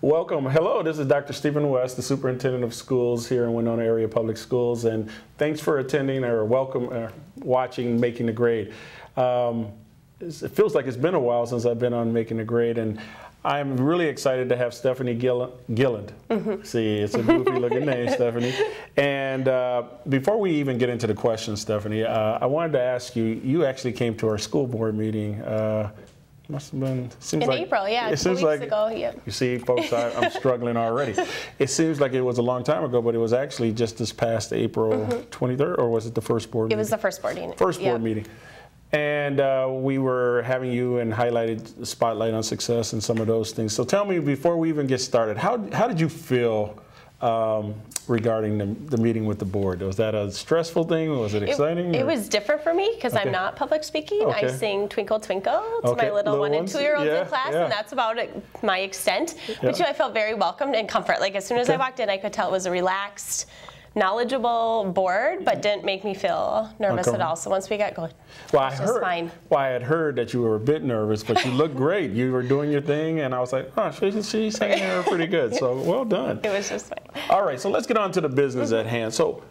Welcome. Hello, this is Dr. Stephen West, the Superintendent of Schools here in Winona Area Public Schools, and thanks for attending or welcome, uh, watching Making the Grade. Um, it feels like it's been a while since I've been on Making a Grade, and I'm really excited to have Stephanie Gill Gilland. Mm -hmm. See, it's a goofy looking name, Stephanie. And uh, before we even get into the questions, Stephanie, uh, I wanted to ask you, you actually came to our school board meeting uh, must have been seems in like, April, yeah, it seems like, ago. Yep. You see, folks, I, am struggling already. It seems like it was a long time ago, but it was actually just this past April mm -hmm. 23rd, or was it the first board? Meeting? It meeting? was the first board meeting. First board yep. meeting. And uh, we were having you and highlighted the spotlight on success and some of those things. So tell me, before we even get started, how how did you feel um, regarding the, the, meeting with the board. Was that a stressful thing? Was it exciting? It, it was different for me because okay. I'm not public speaking. Okay. I sing Twinkle Twinkle to okay. my little, little one and two year olds yeah, in class, yeah. and that's about it, my extent. Yeah. But you know, I felt very welcomed and comfort. Like as soon as I walked in, I could tell it was a relaxed, knowledgeable board, but mm-hmm. didn't make me feel nervous at all. So once we got going, well, I heard, fine. Well, I had heard that you were a bit nervous, but you looked great. You were doing your thing, and I was like, oh, she, she's hanging there pretty good. So well done. It was just fine. All right, so let's get on to the business at hand. So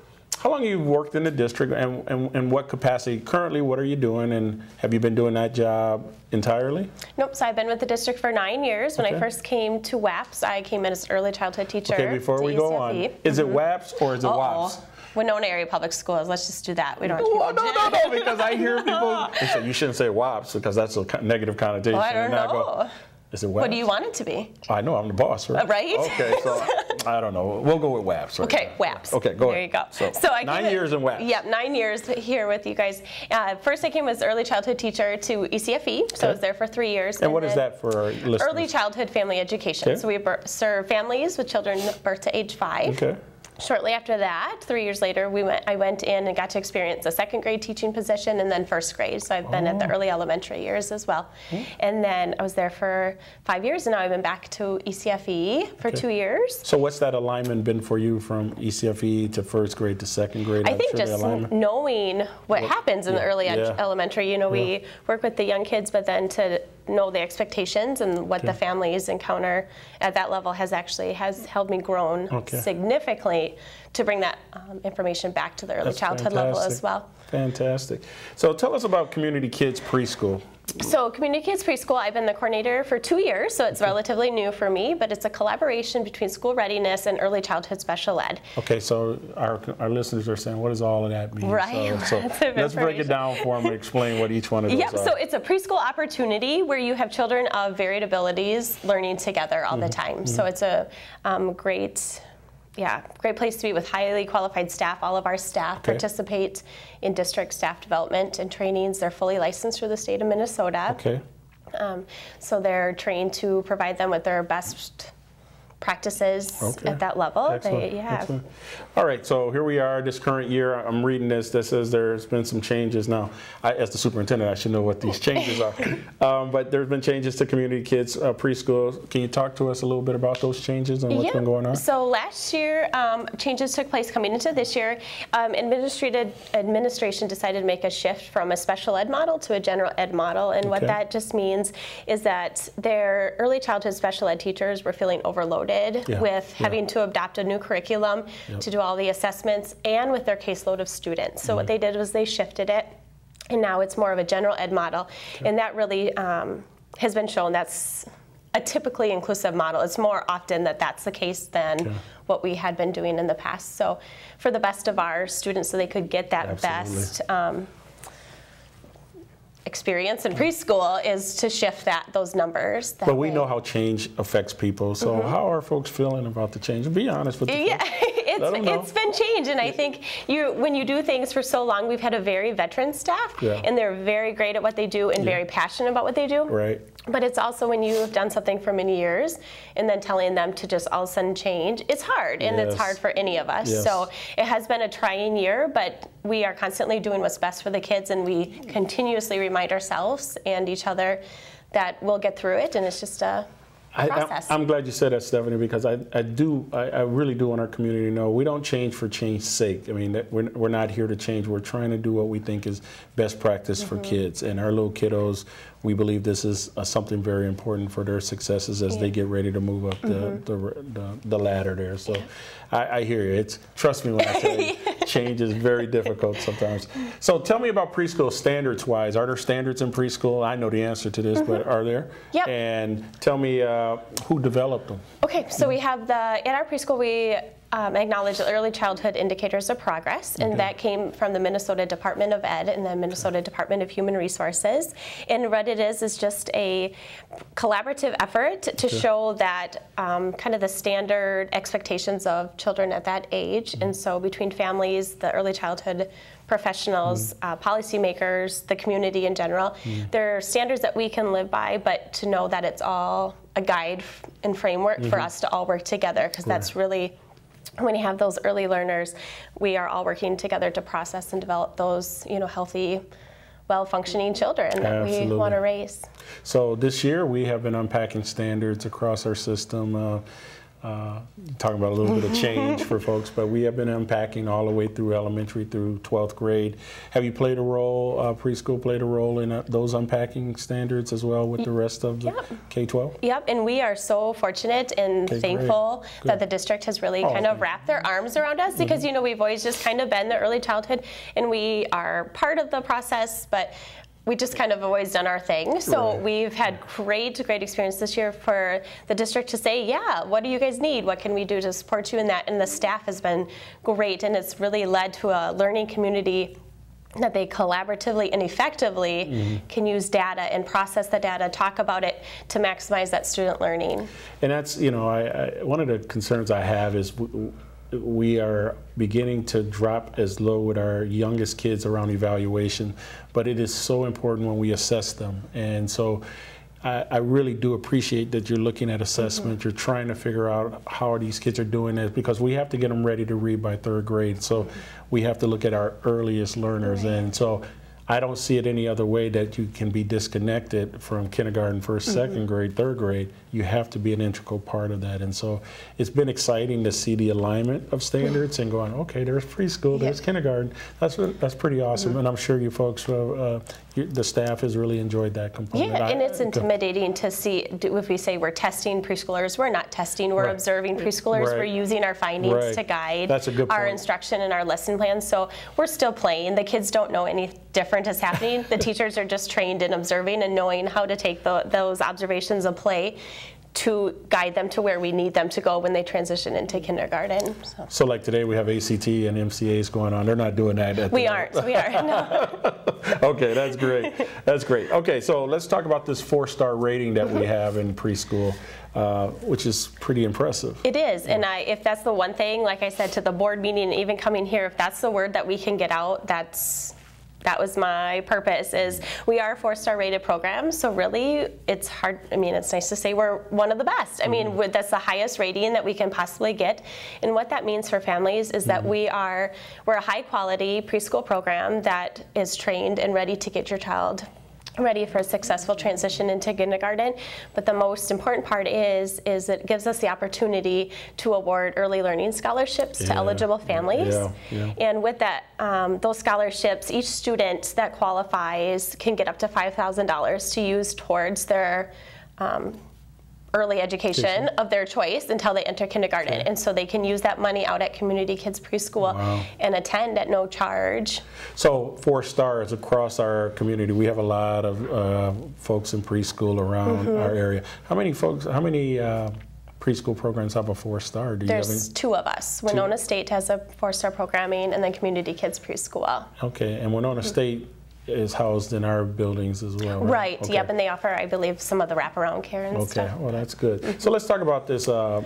how long have you worked in the district and, and, and what capacity? Currently, what are you doing and have you been doing that job entirely? Nope, so I've been with the district for nine years. When okay. I first came to WAPS, I came in as an early childhood teacher. Okay, before we go on, is it mm-hmm. WAPS or is it uh -oh. WAPS? Winona Area Public Schools. Let's just do that. We don't. No, no, no, no, because I hear people. say you shouldn't say WAPS because that's a negative connotation. Oh, I don't know. Go, is it WAPS? What do you want it to be? I know I'm the boss, right? Uh, right. Okay, so I don't know. We'll go with WAPS. Right okay, WAPS. Okay, go there ahead. There you go. So, so I nine years in WAPS. Yep, nine years here with you guys. Uh, first, I came as early childhood teacher to ECFE, okay. so I was there for three years. And, and what is that for our listeners? Early childhood family education. Okay. So we serve families with children birth to age five. Okay. Shortly after that, three years later, we went. I went in and got to experience a second grade teaching position and then first grade. So I've been oh. at the oh. early elementary years as well. Mm. And then I was there for five years, and now I've been back to ECFE for okay. two years. So what's that alignment been for you from ECFE to first grade to second grade? I think sure just knowing what, what, happens in yeah. the early yeah. elementary. You know, yeah. we work with the young kids, but then to know the expectations and what okay. the families encounter at that level has actually has helped me grown okay. significantly to bring that um, information back to the early That's childhood fantastic. level as well. Fantastic. So tell us about Community Kids Preschool. So Community Kids Preschool, I've been the coordinator for two years, so it's okay. relatively new for me, but it's a collaboration between school readiness and early childhood special ed. Okay, so our, our listeners are saying, what does all of that mean? Right. So, so let's break it down for them and explain what each one of those yep, are. so it's a preschool opportunity where you have children of varied abilities learning together all mm -hmm. the time. Mm -hmm. So it's a um, great yeah, great place to be with highly qualified staff. All of our staff okay. participate in district staff development and trainings. They're fully licensed through the state of Minnesota. Okay. Um, so they're trained to provide them with their best practices okay. at that level. Excellent. They, yeah. Excellent. All right, so here we are this current year. I'm reading this that says there's been some changes. Now, I, as the superintendent, I should know what these changes are. Um, but there's been changes to community kids uh, preschool. Can you talk to us a little bit about those changes and what's yeah. been going on? So last year, um, changes took place coming into this year. Um, administrative administration decided to make a shift from a special ed model to a general ed model. And okay. what that just means is that their early childhood special ed teachers were feeling overloaded loaded yeah. with having yeah. to adopt a new curriculum yep. to do all the assessments and with their caseload of students. So mm -hmm. what they did was they shifted it and now it's more of a general ed model. Okay. And that really um, has been shown that's a typically inclusive model. It's more often that that's the case than okay. what we had been doing in the past. So for the best of our students so they could get that Absolutely. best um, experience in preschool is to shift that those numbers. That but we way. know how change affects people. So mm -hmm. how are folks feeling about the change? Be honest with the Yeah, it's it's been changed, and I think you when you do things for so long, we've had a very veteran staff, Yeah. and they're very great at what they do and very passionate about what they do. Right. But it's also when you have done something for many years and then telling them to just all of a sudden change, it's hard and it's hard for any of us. Yes. So it has been a trying year, but we are constantly doing what's best for the kids and we continuously remind ourselves and each other that we'll get through it and it's just a I, process. am glad you said that, Stephanie, because I, I do, I, I really do want our community to know we don't change for change's sake. I mean, that we're, we're not here to change. We're trying to do what we think is best practice for Mm-hmm. kids. And our little kiddos, we believe this is uh, something very important for their successes as they get ready to move up the, Mm-hmm. the, the, the ladder there. So I, I hear you. It's Trust me when I tell you, change is very difficult sometimes. So tell me about preschool standards wise. Are there standards in preschool? I know the answer to this, but are there? Mm-hmm. Yep. And tell me uh, who developed them. Okay, so we have the, in our preschool, we um, acknowledge early childhood indicators of progress, and that came from the Minnesota Department of Ed and the Minnesota Department of Human Resources. And what it is is just a collaborative effort to show that um, kind of the standard expectations of children at that age. And so between families, the early childhood professionals, uh, policymakers, the community in general, there are standards that we can live by, but to know that it's all a guide and framework for us to all work together, because that's really when you have those early learners, we are all working together to process and develop those, you know, healthy, well-functioning children that we want to raise. So this year we have been unpacking standards across our system. Uh, uh, talking about a little bit of change for folks, but we have been unpacking all the way through elementary through 12th grade. Have you played a role, uh, preschool played a role in uh, those unpacking standards as well with the rest of the Yep. K-12? Yep, and we are so fortunate and thankful Good. that the district has really Oh, kind of wrapped their arms around us because you know we've always just kind of been the early childhood and we are part of the process, but we just kind of always done our thing. So Right. we've had great, great experience this year for the district to say, yeah, what do you guys need? What can we do to support you in that? And the staff has been great, and it's really led to a learning community that they collaboratively and effectively Mm-hmm. can use data and process the data, talk about it to maximize that student learning. And that's, you know, I, I, one of the concerns I have is we are beginning to drop as low with our youngest kids around evaluation, but it is so important when we assess them. And so I, I really do appreciate that you're looking at assessment, mm-hmm. you're trying to figure out how these kids are doing it because we have to get them ready to read by third grade. So mm-hmm. we have to look at our earliest learners. And so I don't see it any other way that you can be disconnected from kindergarten, 1st mm-hmm. second grade, third grade. You have to be an integral part of that. And so it's been exciting to see the alignment of standards and going, okay, there's preschool, there's kindergarten. That's that's pretty awesome. And I'm sure you folks, uh, uh, you, the staff has really enjoyed that component. Yeah, I- and it's intimidating to see if we say we're testing preschoolers. We're not testing, we're Right. observing preschoolers. Right. We're using our findings Right. to guide That's a good our instruction and our lesson plans. So we're still playing. The kids don't know any different is happening. the teachers are just trained in observing and knowing how to take tho- those observations of play to guide them to where we need them to go when they transition into kindergarten. So. So like today we have ACT and MCAs going on. They're not doing that. At We the- aren't. We are. No. okay, that's great. That's great. Okay, so let's talk about this four-star rating that we have in preschool, uh, which is pretty impressive. It is, and I, if that's the one thing, like I said to the board meeting, even coming here, if that's the word that we can get out, that's that was my purpose. Is we are a four-star rated program, so really, it's hard. I mean, it's nice to say we're one of the best. I mean, mm-hmm. with- that's the highest rating that we can possibly get, and what that means for families is that mm-hmm. we are we're a high-quality preschool program that is trained and ready to get your child ready for a successful transition into kindergarten. But the most important part is is it gives us the opportunity to award early learning scholarships to eligible families. yeah, yeah. And with that, um, those scholarships, each student that qualifies can get up to five thousand dollars to use towards their um, early education of their choice until they enter kindergarten. Okay. And so they can use that money out at Community Kids Preschool Wow. and attend at no charge. So four stars across our community. We have a lot of uh, folks in preschool around Mm-hmm. our area. How many folks? How many uh, preschool programs have a four star? Do you There's have two of us. Winona State has a four-star programming, and then Community Kids Preschool. Okay, and Winona State is housed in our buildings as well. Mm-hmm. Right. Okay. Yep. And they offer, I believe, some of the wraparound care and Okay, stuff. well, that's good. So let's talk about this uh,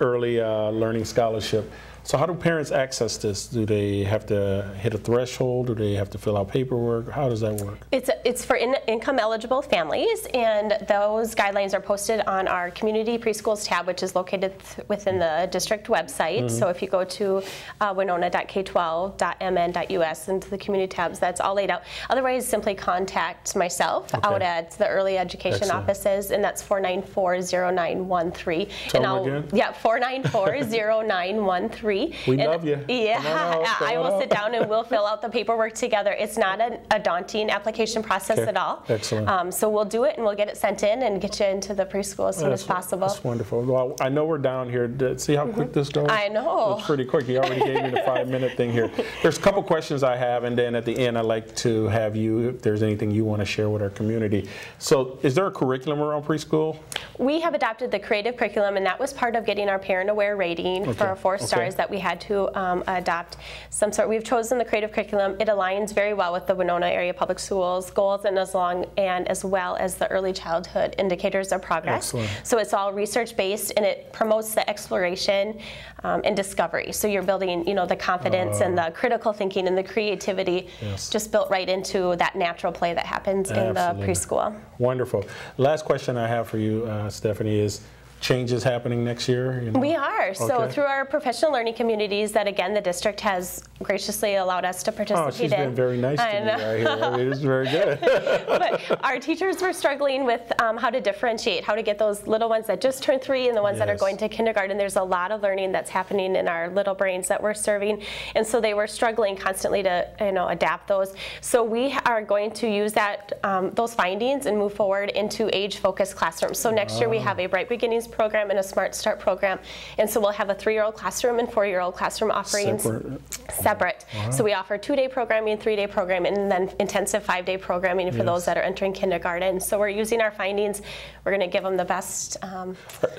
early uh, learning scholarship. So how do parents access this? Do they have to hit a threshold? Do they have to fill out paperwork? How does that work? It's, it's for in, income eligible families, and those guidelines are posted on our community preschools tab, which is located within the district website. Mm -hmm. So if you go to uh, winona.k12.mn.us into the community tabs, that's all laid out. Otherwise, simply contact myself okay. out at the early education Excellent. offices, and that's 4940913. Tell and I'll, again. Yeah, 4940913 free. We and, love you. Yeah, I will sit down and we'll fill out the paperwork together. It's not a, a daunting application process okay. at all. Excellent. Um, so we'll do it and we'll get it sent in and get you into the preschool as soon that's, as possible. That's wonderful. Well, I know we're down here. See how quick this goes? I know. It's pretty quick. You already gave me the five minute thing here. There's a couple questions I have, and then at the end, I'd like to have you, if there's anything you want to share with our community. So, is there a curriculum around preschool? We have adopted the creative curriculum, and that was part of getting our parent aware rating okay. for our four stars okay. That we had to um, adopt some sort. We've chosen the creative curriculum. It aligns very well with the Winona Area Public Schools goals and as long and as well as the early childhood indicators of progress. Excellent. So it's all research based and it promotes the exploration um, and discovery. So you're building, you know, the confidence uh, and the critical thinking and the creativity yes. just built right into that natural play that happens Absolutely. in the preschool. Wonderful. Last question I have for you, uh, Stephanie, is changes happening next year? You know? We are. So through our professional learning communities that again the district has graciously allowed us to participate oh, she's in. been very nice to me right here. I mean, it's very good. but our teachers were struggling with um, how to differentiate, how to get those little ones that just turned three and the ones yes. that are going to kindergarten. There's a lot of learning that's happening in our little brains that we're serving, and so they were struggling constantly to you know adapt those. So we are going to use that um, those findings and move forward into age-focused classrooms. So next year we have a Bright Beginnings program and a Smart Start program. And so we'll have a three-year-old classroom and four-year-old classroom offerings separate. separate. Wow. So we offer two-day programming, three-day programming, and then intensive five-day programming for yes. those that are entering kindergarten. So we're using our findings. We're going to give them the best. Um,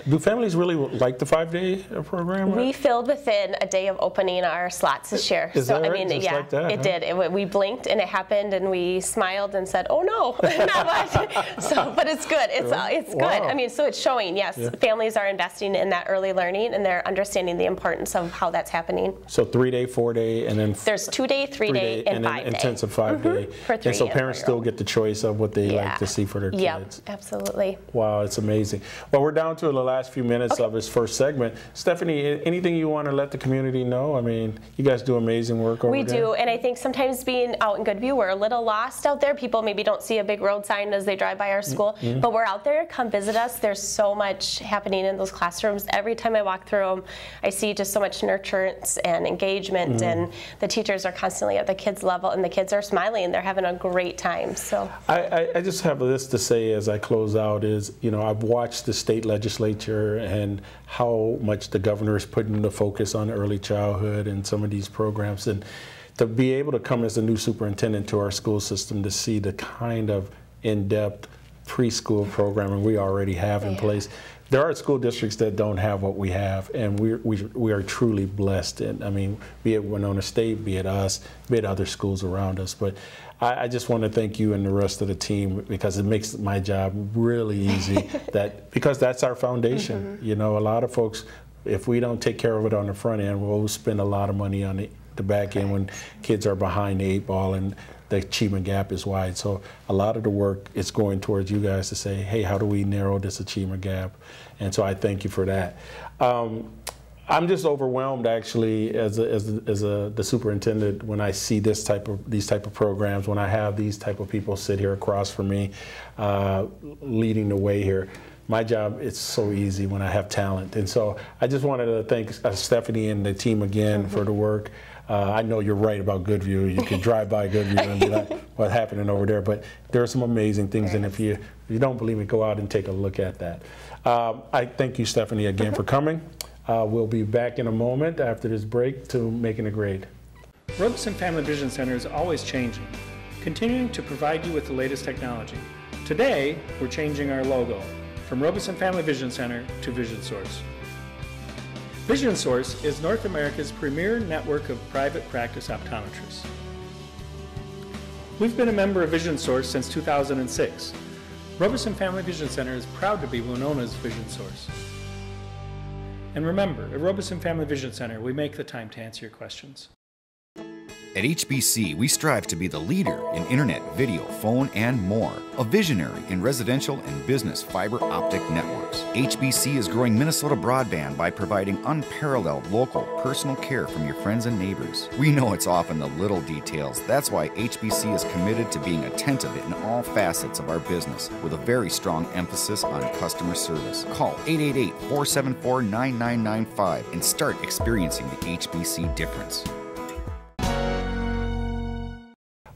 Do families really like the five-day program? We filled within a day of opening our slots this year. Is so that I mean, Just yeah, like that, it huh? did. It, we blinked and it happened, and we smiled and said, "Oh no, not what." so, but it's good. It's uh, it's wow. good. I mean, so it's showing. Yes, yeah. Families are investing in that early learning and they're understanding the importance of how that's happening. So three day, four day, and then there's two day, three, three day, day, and, five day. Intensive 5 mm -hmm. day. For three and so parents still get the choice of what they yeah. like to see for their yep, kids. absolutely. Wow, it's amazing. Well, we're down to the last few minutes okay. of this first segment. Stephanie, anything you want to let the community know? I mean, you guys do amazing work over we there. Do, and I think sometimes being out in Goodview, we're a little lost out there. People maybe don't see a big road sign as they drive by our school, mm -hmm. but we're out there. Come visit us. There's so much happening in those classrooms. Every time I walk through them, I see just so much nurturance and engagement, mm. and the teachers are constantly at the kids' level, and the kids are smiling. They're having a great time. So I, I, I just have this to say as I close out is, you know, I've watched the state legislature and how much the governor is putting the focus on early childhood and some of these programs, and to be able to come as a new superintendent to our school system to see the kind of in-depth preschool programming we already have in yeah. place there are school districts that don't have what we have, and we we we are truly blessed. And I mean, be it Winona State, be it us, be it other schools around us. But I, I just want to thank you and the rest of the team because it makes my job really easy. that because that's our foundation. Mm -hmm. You know, a lot of folks, if we don't take care of it on the front end, we'll spend a lot of money on the, the back end when kids are behind the eight ball and the achievement gap is wide. So a lot of the work is going towards you guys to say, hey, how do we narrow this achievement gap? And so I thank you for that. Um, I'm just overwhelmed actually as a, as, a, as a, the superintendent when I see this type of these type of programs when I have these type of people sit here across from me uh, leading the way here. My job it's so easy when I have talent and so I just wanted to thank uh, Stephanie and the team again mm -hmm. for the work. Uh, I know you're right about Goodview. You can drive by Goodview and be like, what's happening over there? But there are some amazing things, and if you if you don't believe me, go out and take a look at that. Um, I thank you, Stephanie, again for coming. Uh, we'll be back in a moment after this break to making a grade. Robeson Family Vision Center is always changing, continuing to provide you with the latest technology. Today, we're changing our logo from Robeson Family Vision Center to Vision Source. Vision Source is North America's premier network of private practice optometrists. We've been a member of Vision Source since 2006. Robeson Family Vision Center is proud to be Winona's Vision Source. And remember, at Robeson Family Vision Center, we make the time to answer your questions. At HBC, we strive to be the leader in internet, video, phone, and more. A visionary in residential and business fiber optic networks. HBC is growing Minnesota broadband by providing unparalleled local personal care from your friends and neighbors. We know it's often the little details. That's why HBC is committed to being attentive in all facets of our business with a very strong emphasis on customer service. Call 888 474 9995 and start experiencing the HBC difference.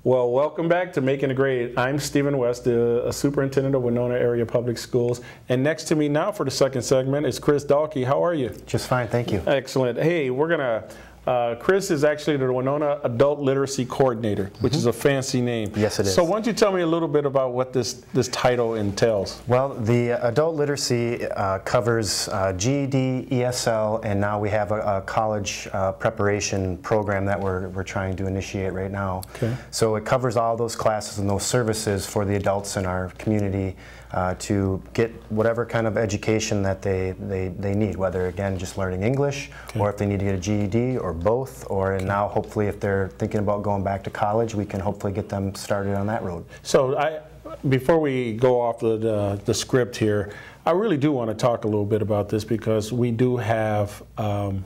Well, welcome back to Making a Grade. I'm Stephen West, the superintendent of Winona Area Public Schools. And next to me now for the second segment is Chris Dalkey. How are you? Just fine, thank you. Excellent. Hey, we're going to uh, Chris is actually the Winona Adult Literacy Coordinator, which mm -hmm. is a fancy name. Yes, it is. So why don't you tell me a little bit about what this, this title entails? Well, the adult literacy uh, covers uh, GED, ESL, and now we have a, a college uh, preparation program that we're, we're trying to initiate right now. Okay. So it covers all those classes and those services for the adults in our community uh, to get whatever kind of education that they, they, they need, whether again just learning English okay. or if they need to get a GED or both, or okay. now hopefully if they're thinking about going back to college, we can hopefully get them started on that road. So I, before we go off the, the, the script here, I really do want to talk a little bit about this because we do have um,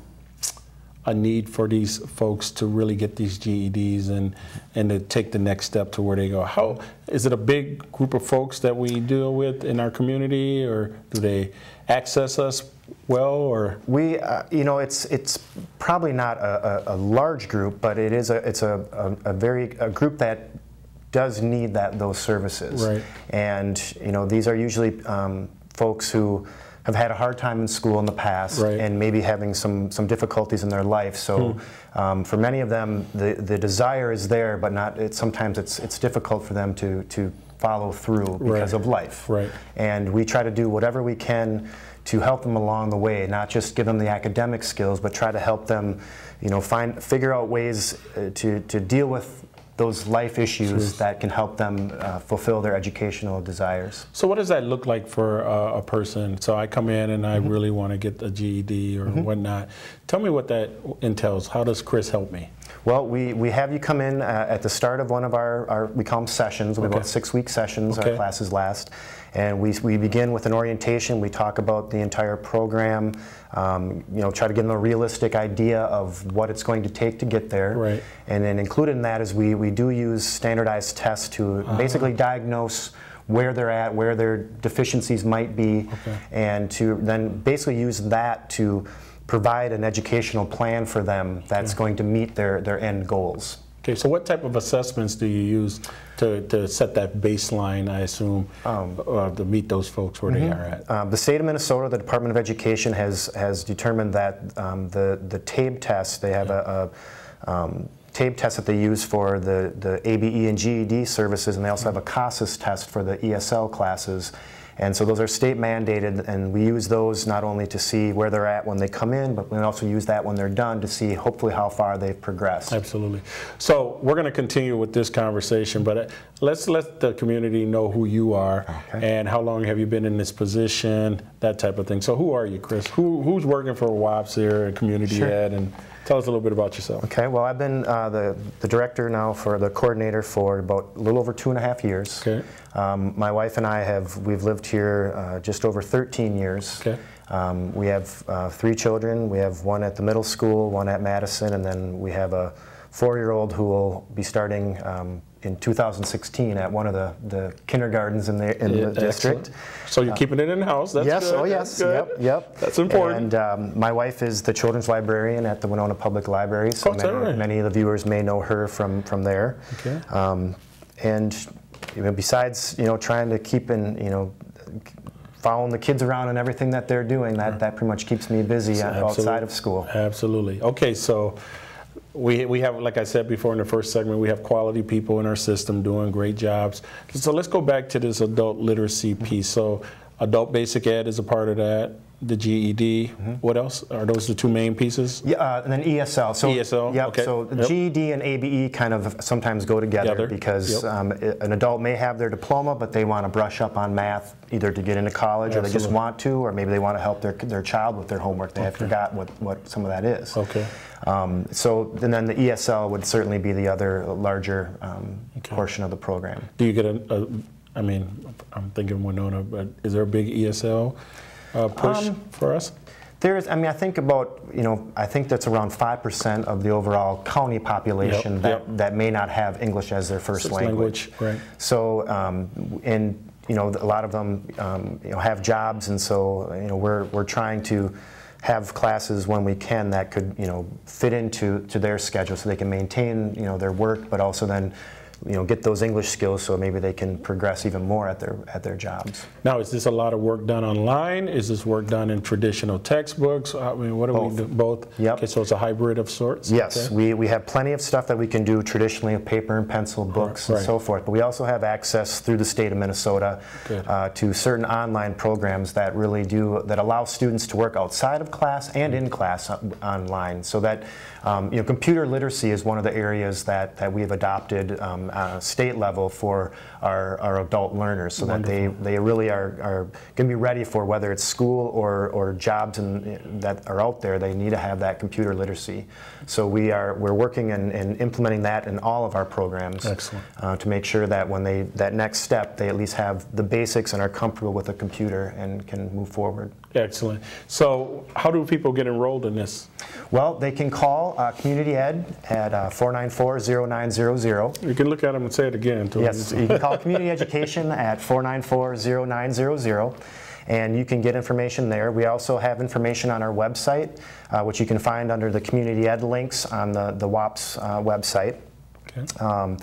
a need for these folks to really get these GEDs and and to take the next step to where they go. How is it a big group of folks that we deal with in our community, or do they access us well, or we, uh, you know, it's it's probably not a, a, a, large group, but it is a it's a, a, a very a group that does need that those services. Right. And you know, these are usually um, folks who have had a hard time in school in the past right. and maybe having some, some difficulties in their life. So hmm. um, for many of them, the, the desire is there, but not, It's, sometimes it's, it's difficult for them to, to follow through because right. of life. Right. And we try to do whatever we can to help them along the way, not just give them the academic skills, but try to help them, you know, find, figure out ways uh, to, to deal with those life issues that can help them uh, fulfill their educational desires. So what does that look like for uh, a person? So I come in and I mm -hmm. really want to get a GED or mm -hmm. whatnot. Tell me what that entails. How does Chris help me? Well, we, we have you come in uh, at the start of one of our, our we call them sessions, we okay. about six week sessions, okay. our classes last. And we, we begin with an orientation, we talk about the entire program, um, you know, try to give them a realistic idea of what it's going to take to get there. Right. And then included in that is we, we do use standardized tests to uh -huh. basically diagnose where they're at, where their deficiencies might be, okay. and to then basically use that to provide an educational plan for them that's okay. going to meet their, their end goals. Okay, so what type of assessments do you use to, to set that baseline, I assume, um, uh, to meet those folks where mm -hmm. they mm-hmm. are at? Um, the state of Minnesota, the Department of Education has, has determined that um, the, the TABE test, they have yeah. a, a um, TABE test that they use for the, the ABE and GED services, and they also have a CASAS test for the ESL classes. And so those are state mandated, and we use those not only to see where they're at when they come in, but we also use that when they're done to see hopefully how far they've progressed. Absolutely. So we're going to continue with this conversation, but uh, let's let the community know who you are okay. and how long have you been in this position, that type of thing. So who are you, Chris? Who, who's working for WAPS here and Community sure. Ed? And Tell us a little bit about yourself. Okay, well, I've been uh, the, the director now for the coordinator for about a little over two and a half years. Okay. Um, my wife and I have, we've lived here uh, just over 13 years. Okay. Um, we have uh, three children. We have one at the middle school, one at Madison, and then we have a four-year-old who will be starting um, in 2016 at one of the, the kindergartens in the, in yeah, the district. So you're uh, keeping it in house. That's yes. Good. Oh yes. Yep. Yep. That's important. And um, my wife is the children's librarian at the Winona Public Library. So oh, many, right. many, of the viewers may know her from from there. Okay. Um, and you know, besides you know trying to keep in you know following the kids around and everything that they're doing, that, that pretty much keeps me busy outside of school. Absolutely. Okay, so we, we have, like I said before in the first segment, we have quality people in our system doing great jobs. So let's go back to this adult literacy piece. So adult basic ed is a part of that. The GED. What else? Are those the two main pieces? Yeah, uh, and then ESL. So, ESL, Yep. okay. So Yep. GED and ABE kind of sometimes go together, Together, because yep. um, an adult may have their diploma, but they want to brush up on math either to get into college or they just want to, or maybe they want to help their, their child with their homework. They have forgot what, what some of that is. Okay. Um, so and then the ESL would certainly be the other larger um, portion of the program. Do you get a, a? I mean, I'm thinking Winona, but is there a big ESL uh, push Um, for us? There's, I mean, I think about, you know, I think that's around 5% of the overall county population Yep, that, yep. that may not have English as their first First language. language, right. So, um, and, you know, a lot of them, um, you know, have jobs, and so, you know, we're, we're trying to have classes when we can that could, you know, fit into to their schedule so they can maintain, you know, their work, but also then, you know, get those English skills so maybe they can progress even more at their, at their jobs. Now, is this a lot of work done online? Is this work done in traditional textbooks? I mean, what do we do? Both. Yep. Okay, so it's a hybrid of sorts. Yes, Okay. we, we have plenty of stuff that we can do traditionally paper and pencil, books, and right. so forth. But we also have access through the state of Minnesota uh, to certain online programs that really do that allow students to work outside of class and in class online. So that um, you know, computer literacy is one of the areas that, that we have adopted um, uh, state level for our, our adult learners, so that they, they really are, are going to be ready for whether it's school or, or jobs in, that are out there. They need to have that computer literacy. So we are we're working and, and implementing that in all of our programs. Uh, to make sure that when they that next step, they at least have the basics and are comfortable with a computer and can move forward. Excellent. So, how do people get enrolled in this? Well, they can call uh, Community Ed at uh, 494-0900. You can look at them and say it again. To Yes, you can call Community Education at 494-0900. And you can get information there. We also have information on our website, uh, which you can find under the Community Ed links on the, the WAPS uh, website. Okay. Um,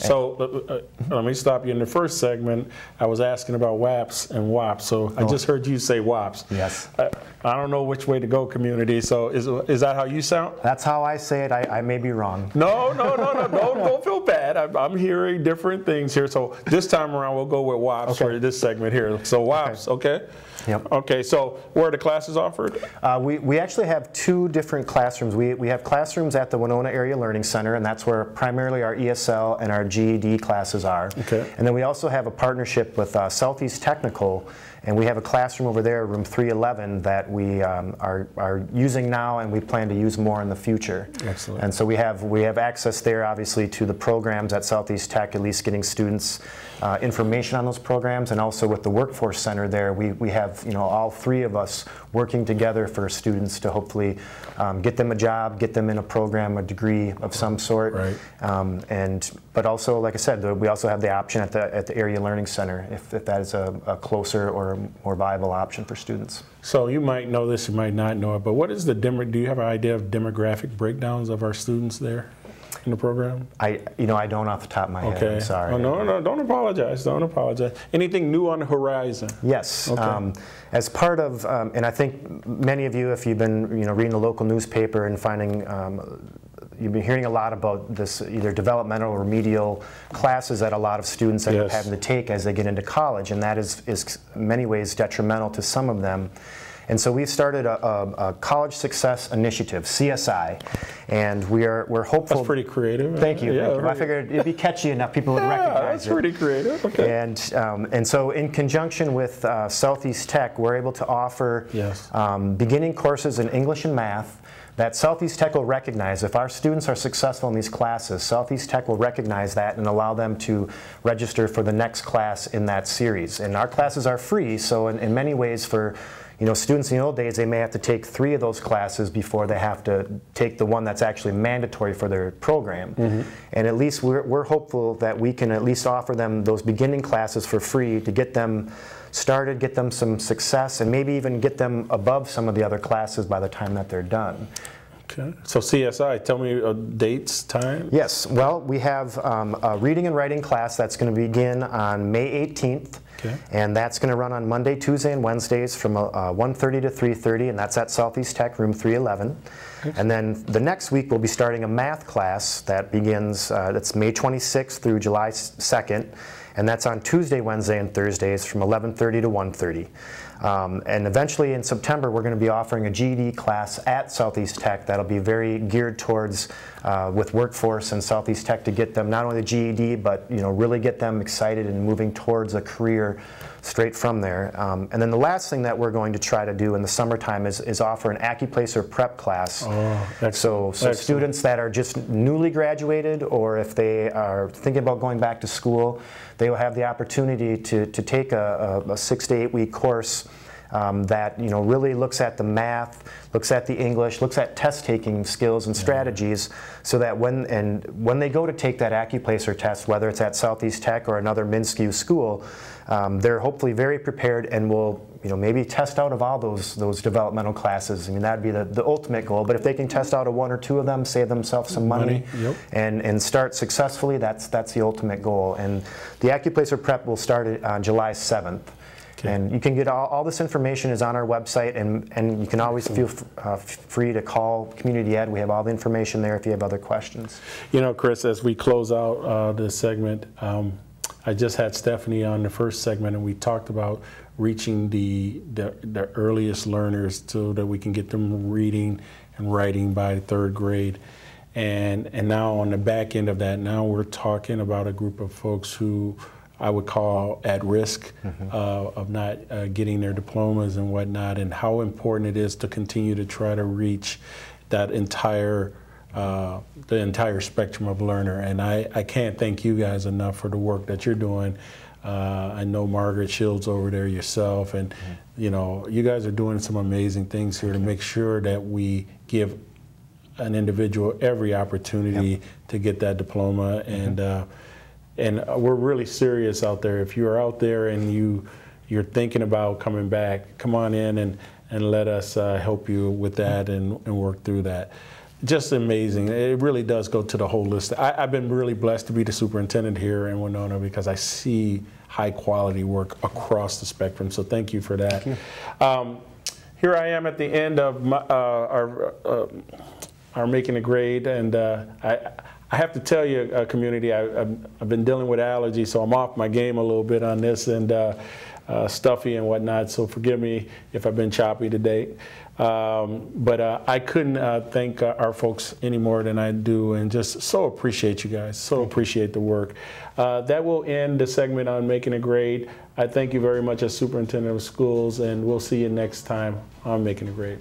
So uh, uh, let me stop you. In the first segment, I was asking about WAPs and WAPs. So I just heard you say WAPs. Oh. Yes. I, I don't know which way to go, community. So is, is that how you sound? That's how I say it. I, I may be wrong. No, no, no, no. don't, don't feel bad. I'm, I'm hearing different things here. So this time around, we'll go with WAPs for this segment here. So WAPs, okay? Yep. Okay, so where are the classes offered? Uh, we, we actually have two different classrooms. We, we have classrooms at the Winona Area Learning Center, and that's where primarily our ESL and our GED classes are. Okay. And then we also have a partnership with uh, Southeast Technical, and we have a classroom over there, room 311, that we um, are, are using now and we plan to use more in the future. Excellent. And so we have, we have access there, obviously, to the programs at Southeast Tech, at least getting students uh, information on those programs, and also with the Workforce Center there, we, we have, you know, all three of us working together for students to hopefully um, get them a job, get them in a program, a degree of some sort. Right. Um, and, but also, like I said, we also have the option at the, at the Area Learning Center if, if that is a, a closer or a more viable option for students. So you might know this, you might not know it, but what is the demo, do you have an idea of demographic breakdowns of our students there in the program? I, you know, I don't off the top of my head, Okay. I'm sorry. Oh, no, no, don't apologize. Don't apologize. Anything new on the horizon? Yes. Okay. Um, as part of, um, and I think many of you, if you've been, you know, reading the local newspaper and finding, um, you've been hearing a lot about this either developmental or remedial classes that a lot of students end up having to take as they get into college, and that is, is in many ways detrimental to some of them. And so we've started a, a, a college success initiative, CSI, and we are we're hopeful. That's pretty creative. Thank you. Yeah, thank you. I figured it'd be catchy enough people would Yeah, recognize that's it. pretty creative. Okay. And, um, and so in conjunction with uh, Southeast Tech, we're able to offer Yes. um, beginning courses in English and math that Southeast Tech will recognize. If our students are successful in these classes, Southeast Tech will recognize that and allow them to register for the next class in that series. And our classes are free, so in, in many ways for you know, students in the old days, they may have to take three of those classes before they have to take the one that's actually mandatory for their program. Mm-hmm. And at least we're, we're hopeful that we can at least offer them those beginning classes for free to get them started, get them some success, and maybe even get them above some of the other classes by the time that they're done. Okay. So CSI, tell me uh, dates, time. Yes, well, we have um, a reading and writing class that's going to begin on May 18th. Okay. And that's going to run on Monday, Tuesday, and Wednesdays from uh, 1.30 to 3.30, and that's at Southeast Tech, room 311. And then the next week, we'll be starting a math class that begins, uh, that's May 26th through July 2nd. And that's on Tuesday, Wednesday, and Thursdays from 11:30 to 1:30. Um, and eventually in September, we're going to be offering a GED class at Southeast Tech that'll be very geared towards uh, with workforce and Southeast Tech to get them not only the GED, but you know really get them excited and moving towards a career straight from there. Um, and then the last thing that we're going to try to do in the summertime is, is offer an AccuPlacer prep class. Oh, so, so students that are just newly graduated or if they are thinking about going back to school, they will have the opportunity to, to take a, a, a six to eight week course um, that you know really looks at the math, looks at the English, looks at test taking skills and strategies, so that when and when they go to take that AccuPlacer test, whether it's at Southeast Tech or another MnSCU school, um, they're hopefully very prepared and will you know maybe test out of all those those developmental classes. I mean that'd be the, the ultimate goal. But if they can test out of one or two of them, save themselves some money, Money, yep. and and start successfully, that's that's the ultimate goal. And the AccuPlacer prep will start on July 7th. And you can get all, all this information is on our website, and, and you can always feel f- uh, free to call Community Ed. We have all the information there if you have other questions. You know, Chris, as we close out uh, this segment, um, I just had Stephanie on the first segment, and we talked about reaching the, the, the earliest learners so that we can get them reading and writing by third grade. And, and now on the back end of that, now we're talking about a group of folks who I would call at risk uh, of not uh, getting their diplomas and whatnot, and how important it is to continue to try to reach that entire uh, the entire spectrum of learner. And I, I can't thank you guys enough for the work that you're doing. Uh, I know Margaret Shields over there, yourself, and you know you guys are doing some amazing things here to make sure that we give an individual every opportunity to get that diploma and. Uh, and we're really serious out there. If you're out there and you you're thinking about coming back, come on in and and let us uh, help you with that and, and work through that. Just amazing. It really does go to the whole list. I, have been really blessed to be the superintendent here in Winona because I see high quality work across the spectrum. So thank you for that. You. Um, here I am at the end of my, uh, our uh, our making a grade, and uh, I. I have to tell you, uh, community, I, have been dealing with allergies, so I'm off my game a little bit on this and uh, uh, stuffy and whatnot. So forgive me if I've been choppy today. Um, but uh, I couldn't uh, thank uh, our folks any more than I do, and just so appreciate you guys. So appreciate the work. that will end the segment on making a grade. I thank you very much as superintendent of schools, and we'll see you next time on making a grade.